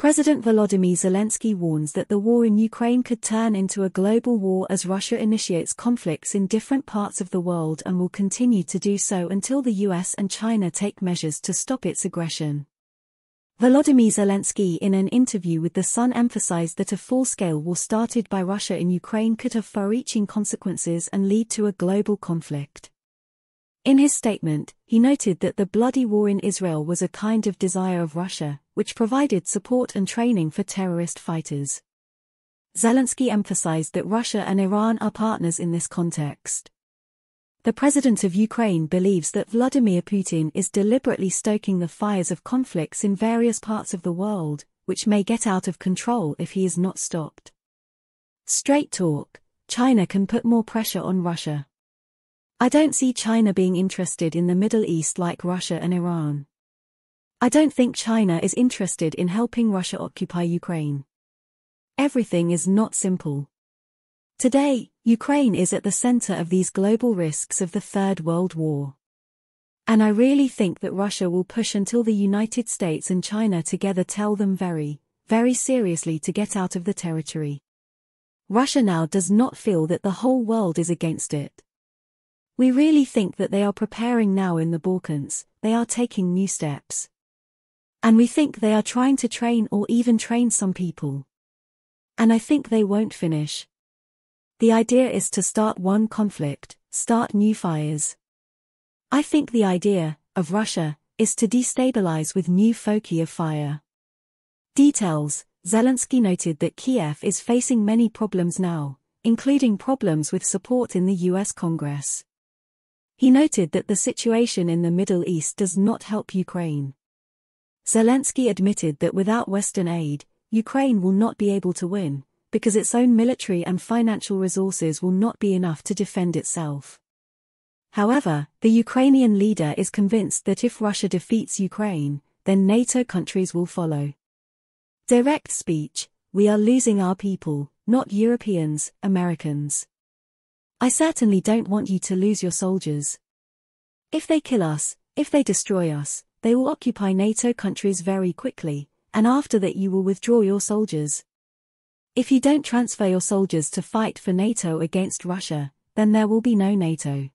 President Volodymyr Zelensky warns that the war in Ukraine could turn into a global war as Russia initiates conflicts in different parts of the world and will continue to do so until the US and China take measures to stop its aggression. Volodymyr Zelensky in an interview with The Sun emphasized that a full-scale war started by Russia in Ukraine could have far-reaching consequences and lead to a global conflict. In his statement, he noted that the bloody war in Israel was a kind of desire of Russia, which provided support and training for terrorist fighters. Zelensky emphasized that Russia and Iran are partners in this context. The president of Ukraine believes that Vladimir Putin is deliberately stoking the fires of conflicts in various parts of the world, which may get out of control if he is not stopped. Straight talk China can put more pressure on Russia. I don't see China being interested in the Middle East like Russia and Iran. I don't think China is interested in helping Russia occupy Ukraine. Everything is not simple. Today, Ukraine is at the center of these global risks of the Third World War. And I really think that Russia will push until the United States and China together tell them very, very seriously to get out of the territory. Russia now does not feel that the whole world is against it. We really think that they are preparing now in the Balkans, they are taking new steps. And we think they are trying to train or even train some people. And I think they won't finish. The idea is to start one conflict, start new fires. I think the idea, of Russia, is to destabilize with new foci of fire. Details Zelensky noted that Kiev is facing many problems now, including problems with support in the US Congress. He noted that the situation in the Middle East does not help Ukraine. Zelensky admitted that without Western aid, Ukraine will not be able to win, because its own military and financial resources will not be enough to defend itself. However, the Ukrainian leader is convinced that if Russia defeats Ukraine, then NATO countries will follow. Direct speech, we are losing our people, not Europeans, Americans. I certainly don't want you to lose your soldiers. If they kill us, if they destroy us, they will occupy NATO countries very quickly, and after that you will withdraw your soldiers. If you don't transfer your soldiers to fight for NATO against Russia, then there will be no NATO.